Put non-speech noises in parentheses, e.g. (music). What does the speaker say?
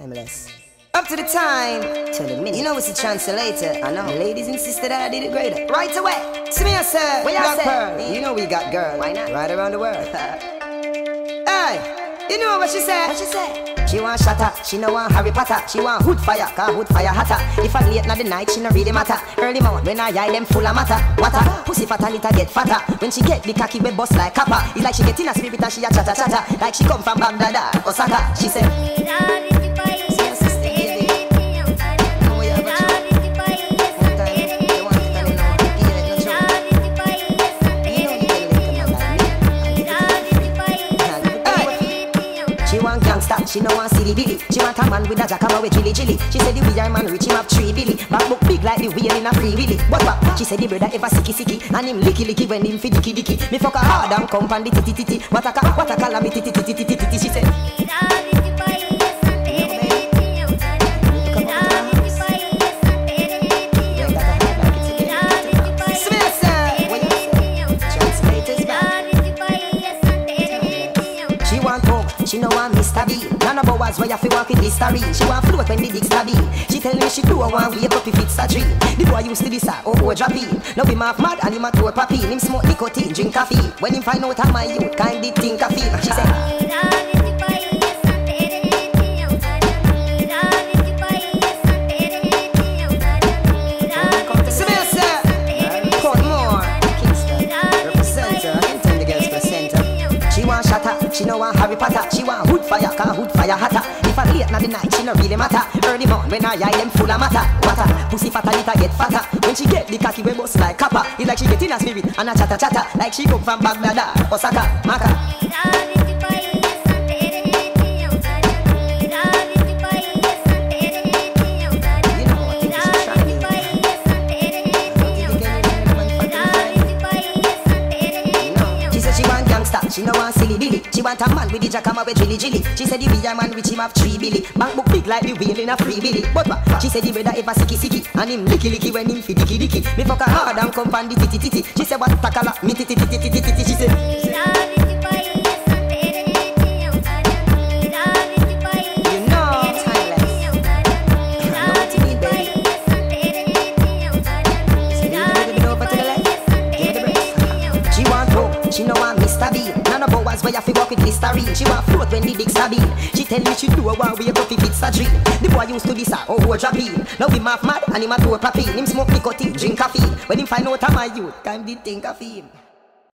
Timeless. Up to the time, to the minute. You know it's a chance later. I know. The ladies insisted that I did it greater. Right away. See me, sir. Where you say? You know we got girls. Why not? Right around the world. (laughs) hey, you know what she said? What she said? She want shatter, she no want Harry Potter She want hood fire, cause hood fire hotter If I'm late na the night, she no really matter Early morning, when I eye them full of matter Water, pussy fatter, little get fatter When she get the cocky, we bust like copper It's like she get in a spirit and she a chatter chatter Like she come from Baghdad, Osaka She say She no want see the billy. She want a man with a jackhammer with jilly jilly. She said the weird man rich him have three billy. Back book big like the wheel in a free willy. But what? She said the brother ever sicky sicky and him licky licky when him fi dicky dicky. Me fuck her hard and come pan the titty titty. What a what a calamity titty titty titty. She said. She know I'm Mr. B. None of us where you feel walk with history. She want float when the dick stabby. She tell me she do a one wake up if it's a dream. The boy used to be sir, oh, oh, drop in. Now him half mad and him a tour papi. Him smoke nicotine, drink coffee. When him find out I'm my youth, kind of think of feel. She said. She know want Harry Potter. She want hood fire, cause hood fire hotter. If I late na the night, she no really matter. Early morning when I eye them full of matter. Water, pussy fatter, little get fatter. When she get the cocky, we bust like copper. It's like she get in a spirit and a chatter chatter. Like she come from Baghdad, Osaka, Maka. She no want silly dilly. She want a man with the jackhammer with jilly jilly. She said the beer man with him have three billy. Bank book big like the wheel in a free billy. But what? She said the brother ever sicky sicky. And him licky licky when him fi dicky dicky. Me fuck her hard and come pan the titty titty. She said what takala me titty titty titty titty. She said. She know I'm Mr. Bean. Us where you fi walk with Listerine. She want float when the dick stabbing. She tell me she do a one way if it's a dream. The boy used to be sir, oh, oh, drop in. Now him half mad and him a tour papi. Him smoke nicotine, drink coffee. When him find out I'm a youth, time did think of him.